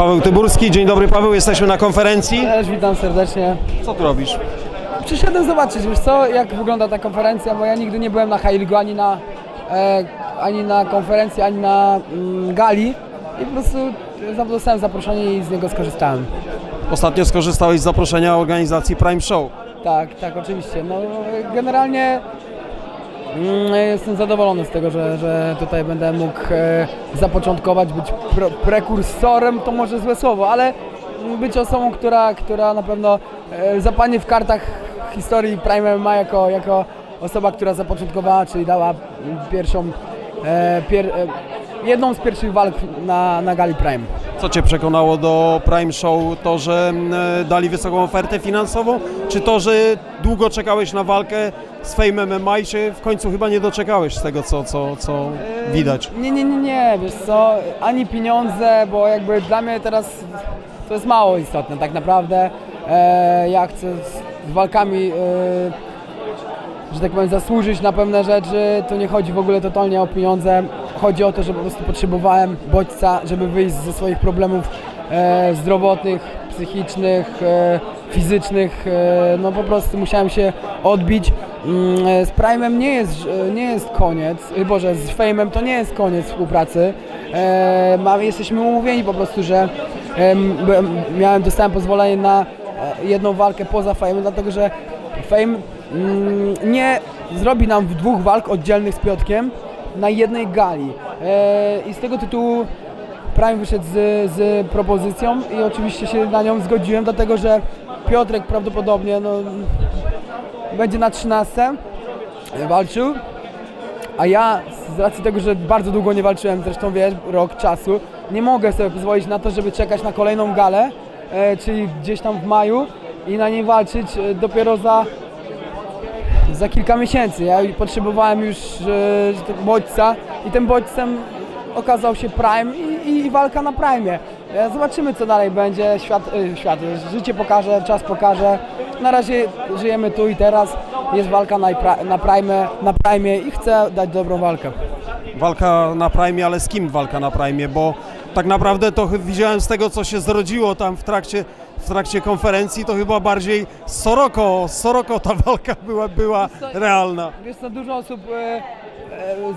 Paweł Tyburski, dzień dobry Paweł, jesteśmy na konferencji. Też witam serdecznie. Co tu robisz? Przyszedłem zobaczyć, wiesz co, jak wygląda ta konferencja, bo ja nigdy nie byłem na High ani na, e, ani na konferencji, ani na mm, gali i po prostu za- dostałem zaproszenie i z niego skorzystałem. Ostatnio skorzystałeś z zaproszenia organizacji Prime Show. Tak, tak, oczywiście. No, generalnie jestem zadowolony z tego, że, że tutaj będę mógł e, zapoczątkować, być prekursorem, to może złe słowo, ale być osobą, która, która na pewno e, zapadnie w kartach historii Prime MMA jako, jako osoba, która zapoczątkowała, czyli dała pierwszą, e, pier, jedną z pierwszych walk na, na gali Prime. Co Cię przekonało do Prime Show? To, że mm, dali wysoką ofertę finansową, czy to, że długo czekałeś na walkę z Fame MMA i się w końcu chyba nie doczekałeś z tego, co, co, co widać? Nie, nie, nie, nie, wiesz co, ani pieniądze, bo jakby dla mnie teraz to jest mało istotne tak naprawdę. E, ja chcę z, walkami, e, że tak powiem, zasłużyć na pewne rzeczy. To nie chodzi w ogóle totalnie o pieniądze. Chodzi o to, że po prostu potrzebowałem bodźca, żeby wyjść ze swoich problemów e, zdrowotnych, psychicznych, e, fizycznych. E, no po prostu musiałem się odbić. Mm, e, Z Prime'em nie jest, e, nie jest koniec, e, Boże, z Fame'em to nie jest koniec współpracy. Jesteśmy umówieni po prostu, że miałem, dostałem pozwolenie na jedną walkę poza Fame'em, dlatego że Fame mm, nie zrobi nam dwóch walk oddzielnych z Piotkiem na jednej gali. E, I z tego tytułu Prime wyszedł z, z propozycją i oczywiście się na nią zgodziłem, dlatego że Piotrek prawdopodobnie no, będzie na 13 walczył, a ja z racji tego, że bardzo długo nie walczyłem, zresztą wiesz, rok czasu, nie mogę sobie pozwolić na to, żeby czekać na kolejną galę, e, czyli gdzieś tam w maju i na niej walczyć e, dopiero za za kilka miesięcy. Ja potrzebowałem już e, bodźca i tym bodźcem okazał się Prime i, i walka na Prime. E, Zobaczymy co dalej będzie, świat, e, świat, życie pokaże, czas pokaże. Na razie żyjemy tu i teraz, jest walka na, na Prime, na i chcę dać dobrą walkę. Walka na Prime, ale z kim walka na Prime? Bo tak naprawdę to widziałem z tego, co się zrodziło tam w trakcie, w trakcie konferencji, to chyba bardziej Soroko, Soroko ta walka była, była realna. Wiesz co, dużo osób e, e,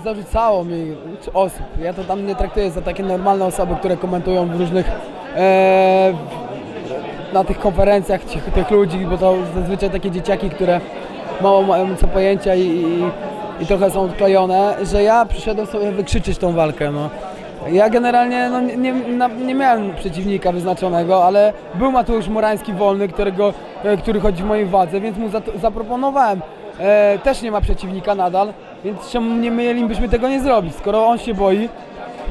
zarzucało mi, osób, ja to tam nie traktuję za takie normalne osoby, które komentują w różnych, e, na tych konferencjach tych, tych ludzi, bo to zazwyczaj takie dzieciaki, które mało mają co pojęcia i, i, i trochę są odklejone, że ja przyszedłem sobie wykrzyczeć tą walkę, no. Ja generalnie no, nie, nie, miałem przeciwnika wyznaczonego, ale był Mateusz Morański wolny, którego, e, który chodzi w mojej wadze, więc mu za, zaproponowałem. E, też nie ma przeciwnika nadal, więc czemu nie mielibyśmy tego nie zrobić? Skoro on się boi,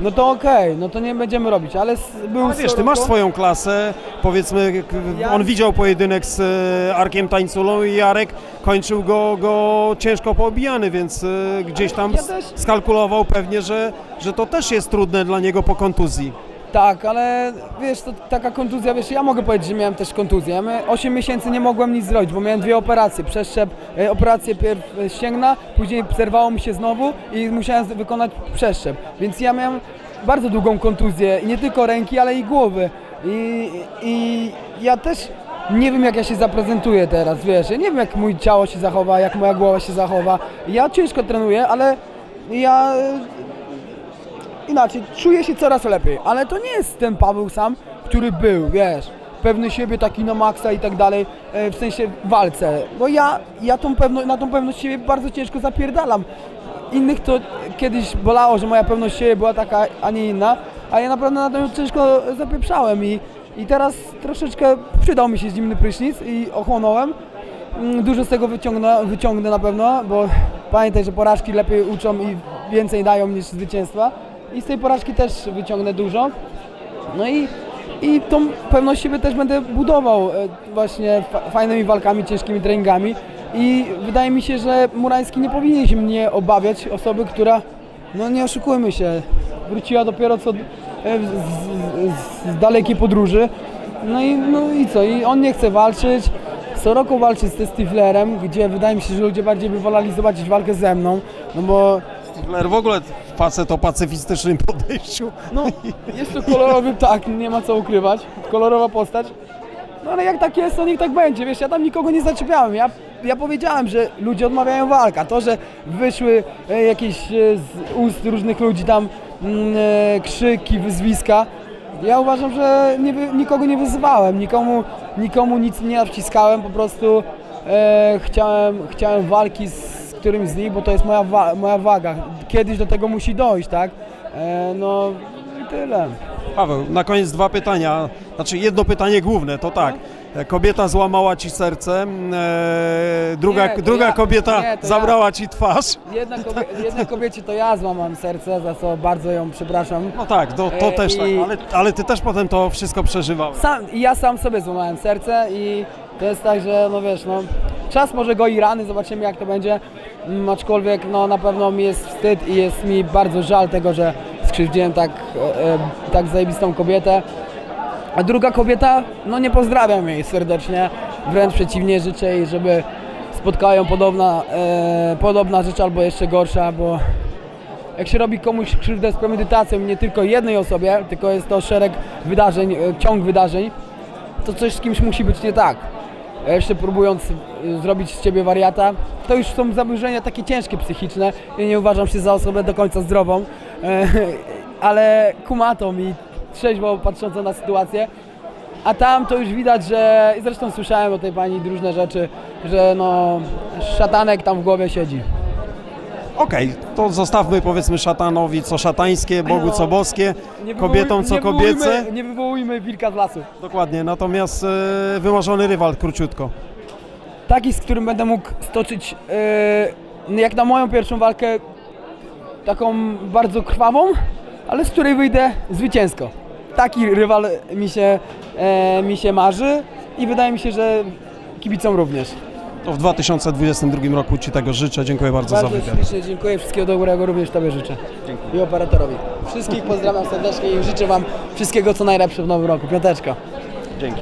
no to okej, no to nie będziemy robić, ale był Ale wiesz, ty masz swoją klasę, powiedzmy, on widział pojedynek z e, Arkiem Tańculą i Jarek kończył go, go ciężko poobijany, więc e, gdzieś tam skalkulował pewnie, że, że to też jest trudne dla niego po kontuzji. Tak, ale wiesz, to taka kontuzja, wiesz, ja mogę powiedzieć, że miałem też kontuzję. My 8 miesięcy nie mogłem nic zrobić, bo miałem dwie operacje. Przeszczep, e, operację pierw e, ścięgna, później zerwało mi się znowu i musiałem wykonać przeszczep. Więc ja miałem bardzo długą kontuzję i nie tylko ręki, ale i głowy. I, i ja też nie wiem jak ja się zaprezentuję teraz, wiesz, ja nie wiem jak mój ciało się zachowa, jak moja głowa się zachowa. Ja ciężko trenuję, ale ja inaczej, czuję się coraz lepiej, ale to nie jest ten Paweł sam, który był, wiesz, pewny siebie, taki na maksa i tak dalej, e, w sensie walce, bo ja, ja tą na tą pewność siebie bardzo ciężko zapierdalam. Innych to kiedyś bolało, że moja pewność siebie była taka, a nie inna, a ja naprawdę na tym ciężko zapieprzałem i, i teraz troszeczkę przydał mi się zimny prysznic i ochłonąłem. Mm, Dużo z tego wyciągnę, wyciągnę na pewno, bo pamiętaj, że porażki lepiej uczą i więcej dają niż zwycięstwa. I z tej porażki też wyciągnę dużo. No i, i tą pewność siebie też będę budował e, właśnie fa- fajnymi walkami, ciężkimi treningami. I wydaje mi się, że Murański nie powinien się mnie obawiać, osoby, która, no nie oszukujmy się, wróciła dopiero co e, z, z, z dalekiej podróży. No i, no i co, i on nie chce walczyć. Soroko walczy z Stiflerem, gdzie wydaje mi się, że ludzie bardziej by wolali zobaczyć walkę ze mną, no bo Stifler w ogóle facet o pacyfistycznym podejściu. No, jest to kolorowy, tak, nie ma co ukrywać. Kolorowa postać. No ale jak tak jest, to niech tak będzie. Wiesz, ja tam nikogo nie zaczepiałem. Ja, ja powiedziałem, że ludzie odmawiają walk, a to, że wyszły e, jakieś e, z ust różnych ludzi tam mm, e, krzyki, wyzwiska, ja uważam, że nie, nikogo nie wyzywałem, nikomu, nikomu nic nie nawciskałem, po prostu chciałem, chciałem walki z którymś z nich, bo to jest moja, wa- moja waga. Kiedyś do tego musi dojść, tak? E, no i tyle. Paweł, na koniec dwa pytania. Znaczy jedno pytanie główne, to tak. Kobieta złamała ci serce, e, druga, Nie, druga ja- kobieta nie, zabrała ci twarz. Jedna, kobie, jednej kobiecie to ja złamam serce, za co bardzo ją przepraszam. No tak, to, to E, też tak, i- ale, ale ty też potem to wszystko przeżywałeś. Sam, i ja sam sobie złamałem serce i to jest tak, że no wiesz, no czas może goi rany, zobaczymy jak to będzie. Mm, aczkolwiek no na pewno mi jest wstyd i jest mi bardzo żal tego, że skrzywdziłem tak, e, e, tak zajebistą kobietę. A druga kobieta, no nie pozdrawiam jej serdecznie, wręcz przeciwnie, życzę jej, żeby spotkała ją podobna, e, podobna rzecz albo jeszcze gorsza, bo jak się robi komuś krzywdę z premedytacją, nie tylko jednej osobie, tylko jest to szereg wydarzeń, e, ciąg wydarzeń, to coś z kimś musi być nie tak. Jeszcze próbując e, zrobić z ciebie wariata, to już są zaburzenia takie ciężkie psychiczne. Ja nie uważam się za osobę do końca zdrową, e, ale kumatą i trzeźwo patrzącą na sytuację. A tam to już widać, że zresztą słyszałem o tej pani różne rzeczy, że no szatanek tam w głowie siedzi. Okej, to zostawmy powiedzmy szatanowi co szatańskie, Bogu co boskie, Nie kobietom co nie kobiece. wywołujmy- Nie wywołujmy wilka z lasu. Dokładnie, natomiast e, wymarzony rywal króciutko. Taki, z którym będę mógł stoczyć, yy, jak na moją pierwszą walkę, taką bardzo krwawą, ale z której wyjdę zwycięsko. Taki rywal mi się, e, mi się marzy i wydaje mi się, że kibicom również. To w 2022 roku Ci tego życzę. Dziękuję bardzo, Bardzo za wywiad. ślicznie dziękuję, wszystkiego dobrego również Tobie życzę. I operatorowi. Wszystkich pozdrawiam serdecznie i życzę Wam wszystkiego co najlepsze w nowym roku. Piąteczka.